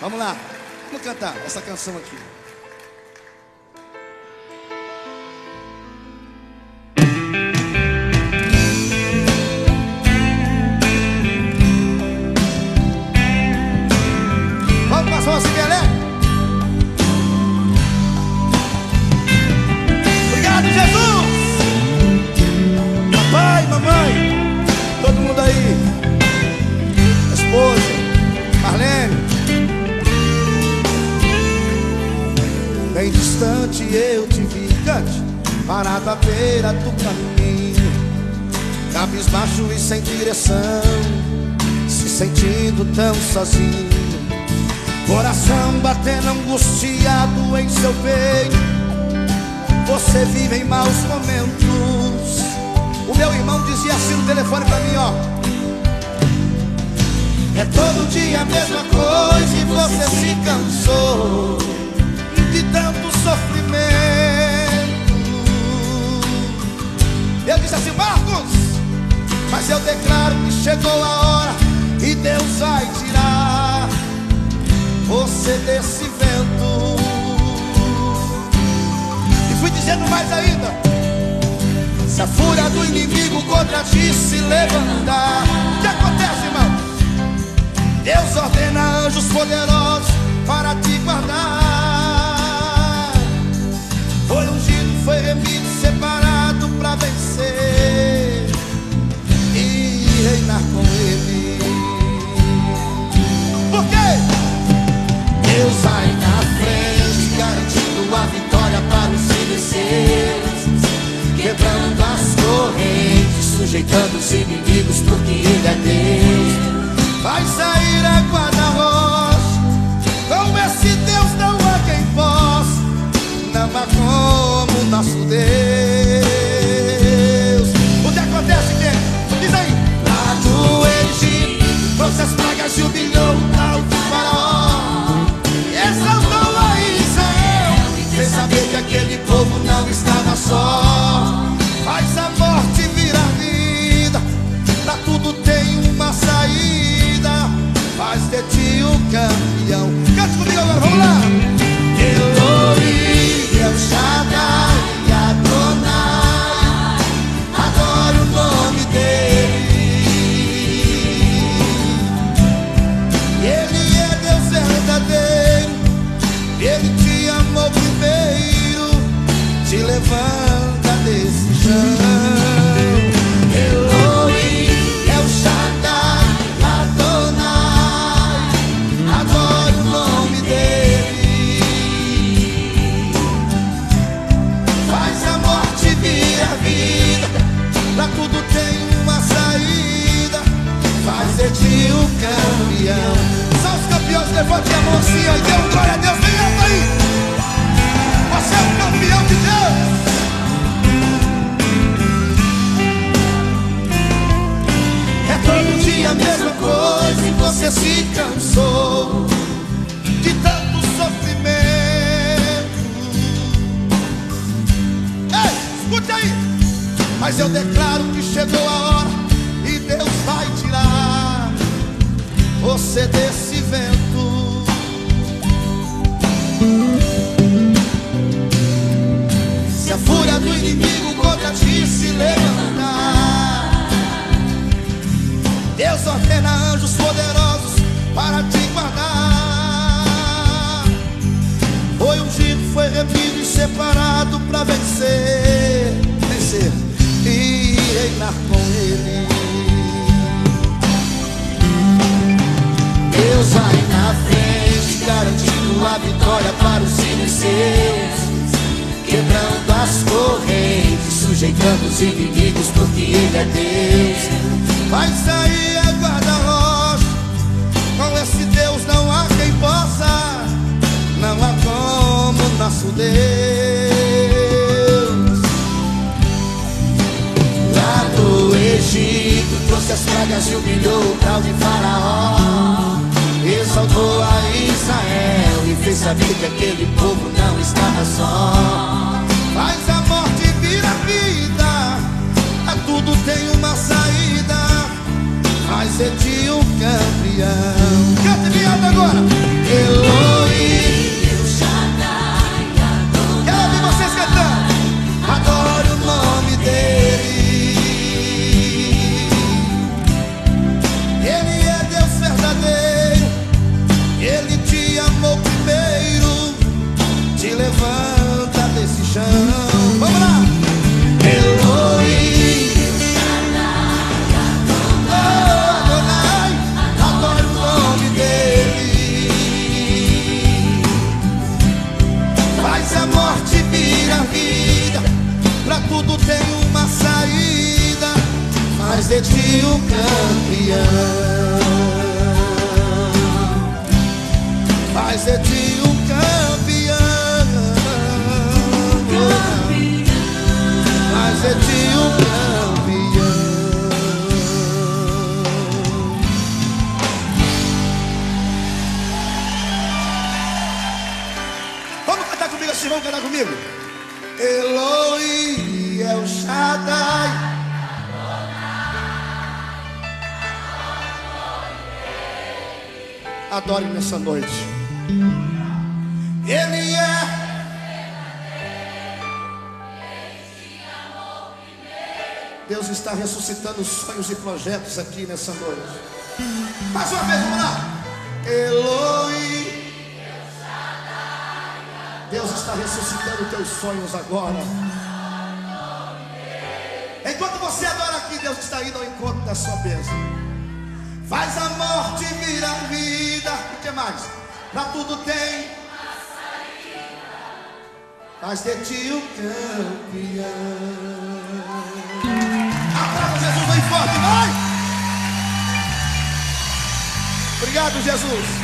Vamos lá, vamos cantar essa canção aqui. Beira do caminho. Cabisbaixo e sem direção, se sentindo tão sozinho. Coração batendo angustiado em seu peito. Você vive em maus momentos. O meu irmão dizia assim no telefone pra mim, ó. É todo dia a mesma coisa e você se cansou de tanto dizendo mais ainda: se a fúria do inimigo contra ti se levantar, o que acontece, irmão? Deus ordena anjos poderosos levanta desse chão. Elohim, El Shaddai, Adonai, adoro o nome dele. Faz a morte virar vida, pra tudo tem uma saída. Faz de o campeão. São os campeões, levante a mão assim e dê um glória a Deus. Mesma coisa e você se cansou de tanto sofrimento. Ei, escute aí. Mas eu declaro que chegou a hora e Deus vai tirar você desse Deus ordena anjos poderosos para te guardar. Foi ungido, foi remido e separado para vencer, vencer e reinar com Ele. Deus vai na frente, garantindo a vitória para os silenciosos, quebrando as correntes, sujeitando os inimigos, porque Ele é Deus. Vai sair a guarda-rocha, com esse Deus não há quem possa, não há como nosso Deus. Lá do Egito trouxe as pragas e humilhou o tal de Faraó. Exaltou a Israel e fez saber que aquele povo não estava só. Comigo. Eloi, El Shaddai. Adore nessa noite. Ele é. Deus está ressuscitando sonhos e projetos aqui nessa noite. Mais uma vez, vamos lá. Eloi. Deus está ressuscitando teus sonhos agora. Enquanto você adora aqui, Deus está indo ao encontro da sua bênção. Faz a morte virar vida. O que mais? Para tudo tem. Faz de ti o campeão. Aplauda Jesus bem forte, vai! Obrigado, Jesus.